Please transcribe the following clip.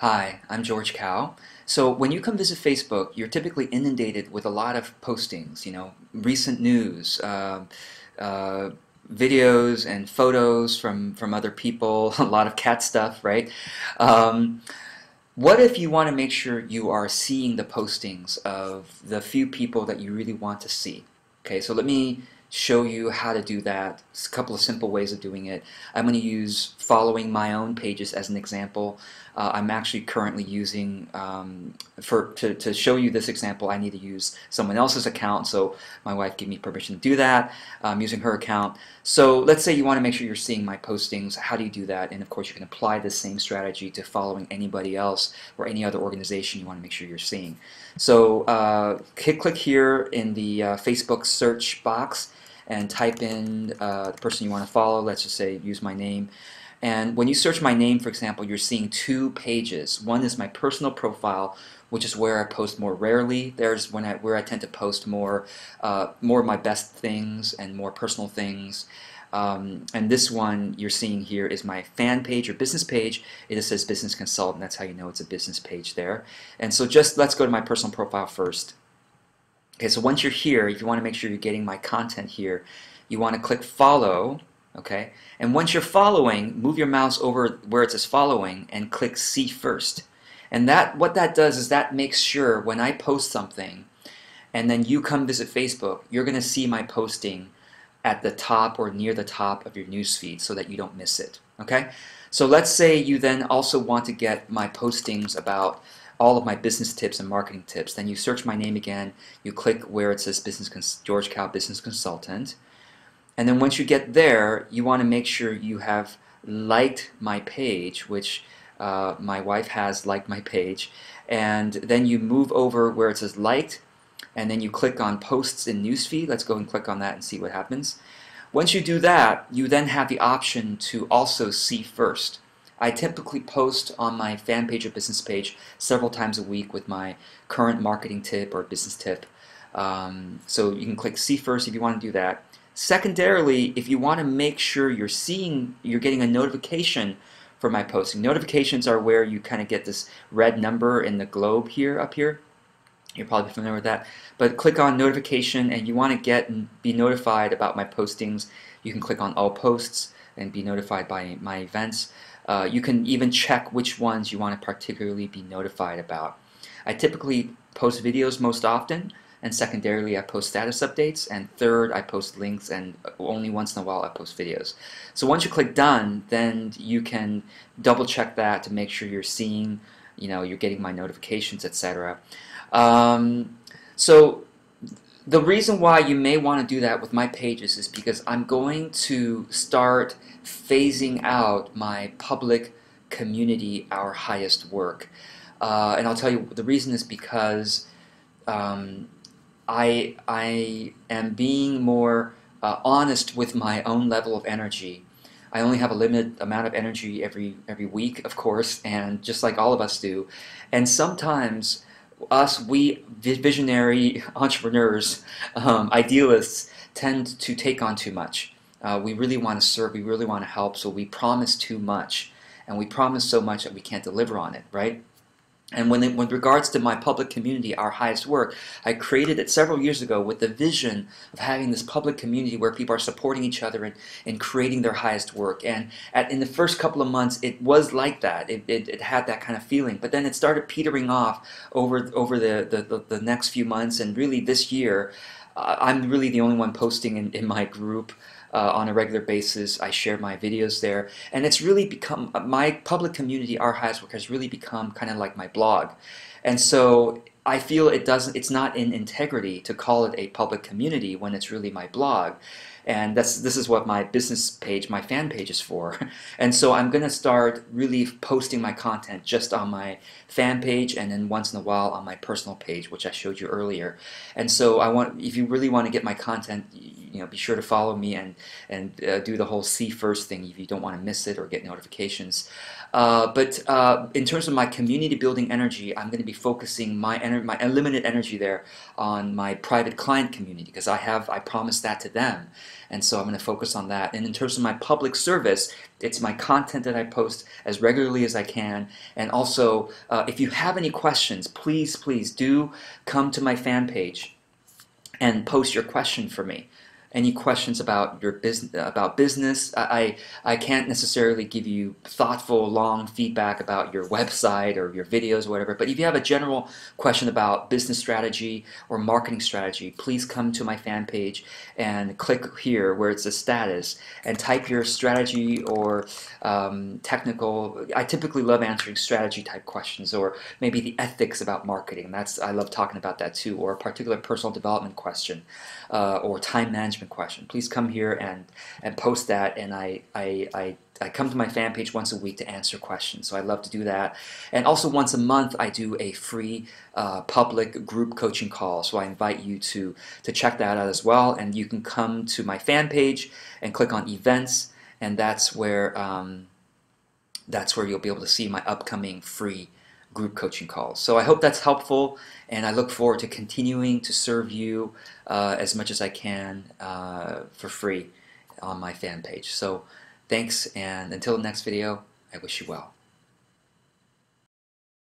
Hi, I'm George Kao. So when you come visit Facebook, you're typically inundated with a lot of postings, you know, recent news, uh, uh, videos and photos from, from other people, a lot of cat stuff, right? Um, what if you want to make sure you are seeing the postings of the few people that you really want to see? Okay, so let me show you how to do that. It's a couple of simple ways of doing it. I'm going to use following my own pages as an example. Uh, I'm actually currently using, um, for to, to show you this example, I need to use someone else's account, so my wife gave me permission to do that. I'm using her account. So let's say you want to make sure you're seeing my postings. How do you do that? And of course you can apply the same strategy to following anybody else or any other organization you want to make sure you're seeing. So uh, click, click here in the uh, Facebook search box and type in uh, the person you want to follow. Let's just say use my name. And when you search my name, for example, you're seeing two pages. One is my personal profile, which is where I post more rarely. There's when I, where I tend to post more, uh, more of my best things and more personal things. Um, and this one you're seeing here is my fan page or business page. It just says business consultant. That's how you know it's a business page there. And so just let's go to my personal profile first. Okay, so once you're here, if you want to make sure you're getting my content here, you want to click follow, okay? And once you're following, move your mouse over where it says following and click see first. And that what that does is that makes sure when I post something and then you come visit Facebook, you're going to see my posting at the top or near the top of your newsfeed so that you don't miss it, okay? So let's say you then also want to get my postings about all of my business tips and marketing tips. Then you search my name again, you click where it says business George Kao Business Consultant. And then once you get there, you want to make sure you have liked my page, which uh, my wife has liked my page. And then you move over where it says liked, and then you click on posts in newsfeed. Let's go and click on that and see what happens. Once you do that, you then have the option to also see first. I typically post on my fan page or business page several times a week with my current marketing tip or business tip. Um, so you can click see first if you want to do that. Secondarily, if you want to make sure you're seeing, you're getting a notification for my posting. Notifications are where you kind of get this red number in the globe here, up here. You're probably familiar with that. But click on notification and you want to get and be notified about my postings. You can click on all posts and be notified by my events. Uh, you can even check which ones you want to particularly be notified about. I typically post videos most often, and secondarily I post status updates, and third I post links, and only once in a while I post videos. So once you click done, then you can double check that to make sure you're seeing, you know, you're getting my notifications, etc. Um, so the reason why you may want to do that with my pages is because I'm going to start phasing out my public community our highest work. Uh, and I'll tell you the reason is because um, I, I am being more uh, honest with my own level of energy. I only have a limited amount of energy every every week, of course, and just like all of us do. And sometimes us, we visionary entrepreneurs, um, idealists, tend to take on too much. Uh, we really want to serve, we really want to help, so we promise too much. And we promise so much that we can't deliver on it, right? And when, it, with regards to my public community, our highest work, I created it several years ago with the vision of having this public community where people are supporting each other and, and creating their highest work. And at, in the first couple of months, it was like that. It, it, it had that kind of feeling. But then it started petering off over, over the, the, the, the next few months. And really this year, I'm really the only one posting in, in my group uh, on a regular basis. I share my videos there, and it's really become uh, my public community. Our highest work has really become kind of like my blog, and so I feel it doesn't. It's not in integrity to call it a public community when it's really my blog and that's this is what my business page, my fan page is for. And so I'm going to start really posting my content just on my fan page and then once in a while on my personal page, which I showed you earlier. And so I want, if you really want to get my content, you know, be sure to follow me and and uh, do the whole see first thing if you don't want to miss it or get notifications. Uh, but uh, in terms of my community building energy, I'm going to be focusing my ener my unlimited energy there on my private client community because I have I promised that to them. And so I'm going to focus on that. And in terms of my public service, it's my content that I post as regularly as I can. And also, uh, if you have any questions, please, please do come to my fan page and post your question for me any questions about your business about business. I, I can't necessarily give you thoughtful long feedback about your website or your videos or whatever but if you have a general question about business strategy or marketing strategy please come to my fan page and click here where it's a status and type your strategy or um, technical I typically love answering strategy type questions or maybe the ethics about marketing. That's I love talking about that too or a particular personal development question uh, or time management question, please come here and, and post that. And I, I, I, I come to my fan page once a week to answer questions. So I love to do that. And also once a month, I do a free uh, public group coaching call. So I invite you to, to check that out as well. And you can come to my fan page and click on events. And that's where, um, that's where you'll be able to see my upcoming free group coaching calls. So I hope that's helpful, and I look forward to continuing to serve you uh, as much as I can uh, for free on my fan page. So thanks, and until the next video, I wish you well.